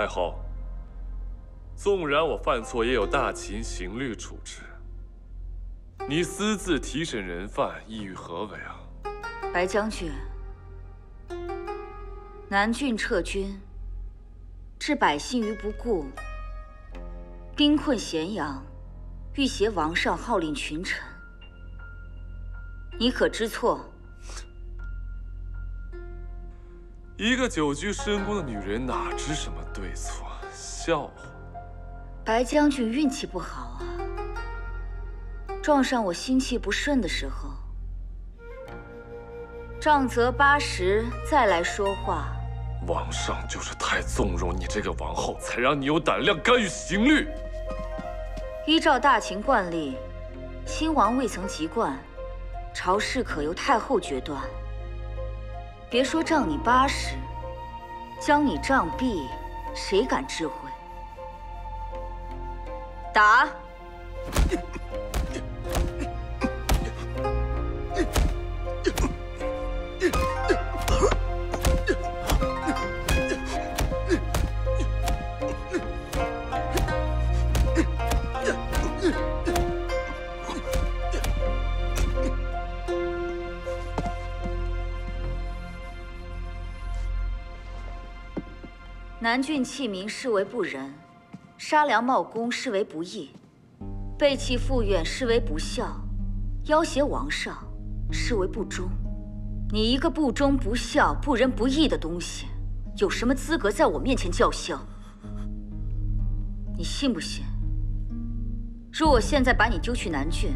太后，纵然我犯错，也有大秦刑律处置。你私自提审人犯，意欲何为啊？白将军，南郡撤军，置百姓于不顾，兵困咸阳，欲挟王上号令群臣，你可知错？一个久居深宫的女人，哪知什么对错？笑话！白将军运气不好啊，撞上我心气不顺的时候。杖责八十，再来说话。王上就是太纵容你这个王后，才让你有胆量干预刑律。依照大秦惯例，亲王未曾及冠，朝事可由太后决断。别说杖你八十，将你杖毙，谁敢智慧？打！南郡弃民视为不仁，杀良冒功视为不义，背弃父愿视为不孝，要挟王上视为不忠。你一个不忠不孝、不仁不义的东西，有什么资格在我面前叫嚣？你信不信？若我现在把你丢去南郡，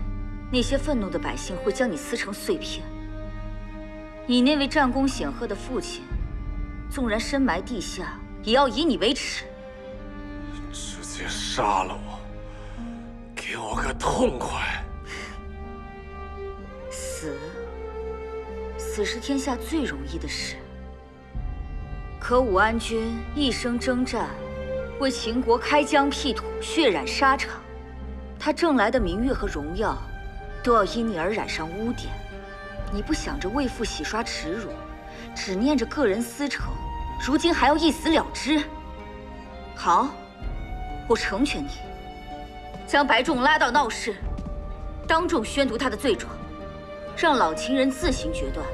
那些愤怒的百姓会将你撕成碎片。你那位战功显赫的父亲，纵然深埋地下。也要以你为耻，直接杀了我，给我个痛快！死，死是天下最容易的事。可武安君一生征战，为秦国开疆辟土、血染沙场，他挣来的名誉和荣耀，都要因你而染上污点。你不想着为父洗刷耻辱，只念着个人私仇。如今还要一死了之？好，我成全你，将白仲拉到闹市，当众宣读他的罪状，让老秦人自行决断。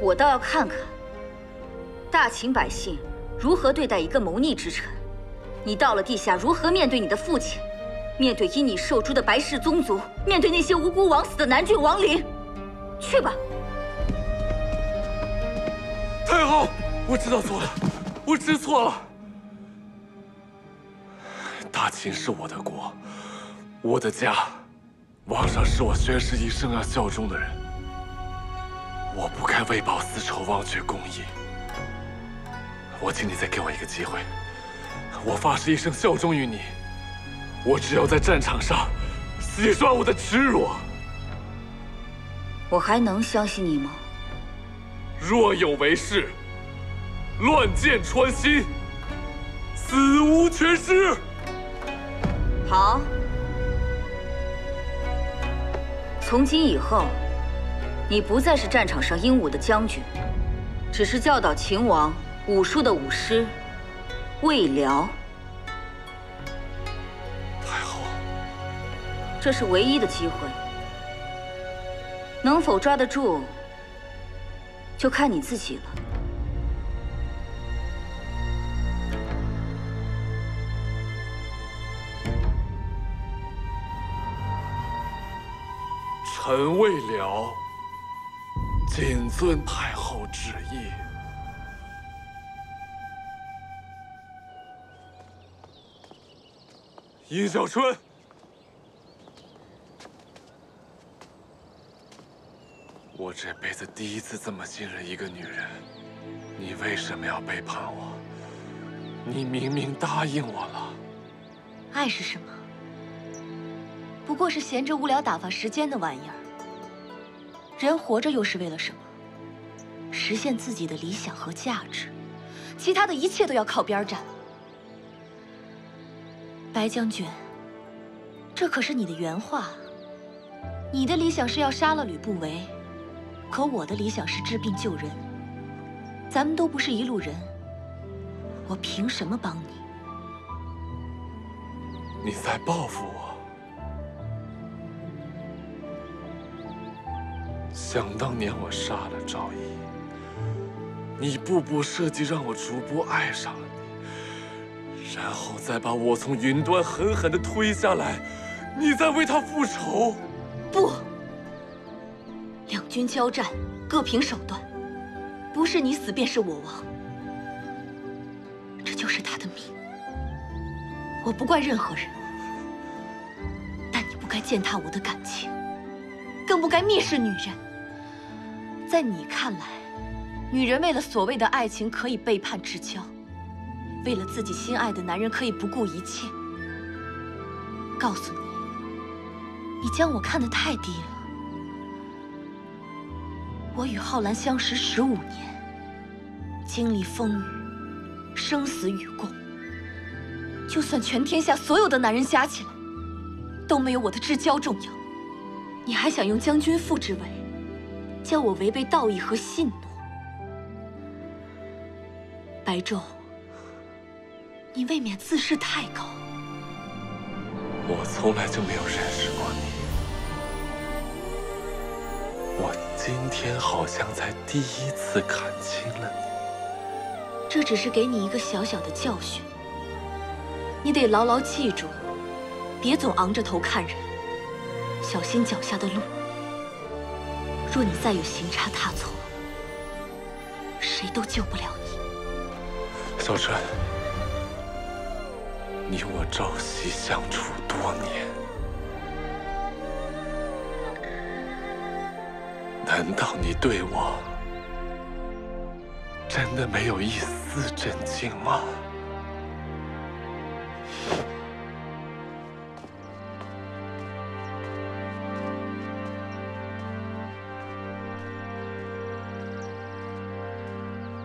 我倒要看看大秦百姓如何对待一个谋逆之臣。你到了地下，如何面对你的父亲，面对因你受诛的白氏宗族，面对那些无辜枉死的南郡亡灵？去吧，太后。我知道错了，我知错了。大秦是我的国，我的家，王上是我宣誓一生要效忠的人。我不该为报私仇，忘却公义。我请你再给我一个机会，我发誓一生效忠于你。我只要在战场上洗刷我的耻辱。我还能相信你吗？若有违誓。乱箭穿心，死无全尸。好，从今以后，你不再是战场上英武的将军，只是教导秦王武术的武师魏辽。太后，这是唯一的机会，能否抓得住，就看你自己了。臣未了，谨遵太后旨意。殷小春，我这辈子第一次这么信任一个女人，你为什么要背叛我？你明明答应我了。爱是什么？不过是闲着无聊打发时间的玩意儿。人活着又是为了什么？实现自己的理想和价值，其他的一切都要靠边站。白将军，这可是你的原话。你的理想是要杀了吕不韦，可我的理想是治病救人。咱们都不是一路人，我凭什么帮你？你在报复我。想当年我杀了赵毅，你步步设计让我逐步爱上了你，然后再把我从云端狠狠的推下来，你再为他复仇。不，两军交战，各凭手段，不是你死便是我亡，这就是他的命。我不怪任何人，但你不该践踏我的感情，更不该蔑视女人。在你看来，女人为了所谓的爱情可以背叛至交，为了自己心爱的男人可以不顾一切。告诉你，你将我看得太低了。我与浩然相识十五年，经历风雨，生死与共。就算全天下所有的男人加起来，都没有我的至交重要。你还想用将军父之位？叫我违背道义和信诺，白昼，你未免自视太高。我从来就没有认识过你，我今天好像才第一次看清了你。这只是给你一个小小的教训，你得牢牢记住，别总昂着头看人，小心脚下的路。若你再有行差踏错，谁都救不了你。小春，你我朝夕相处多年，难道你对我真的没有一丝真情吗？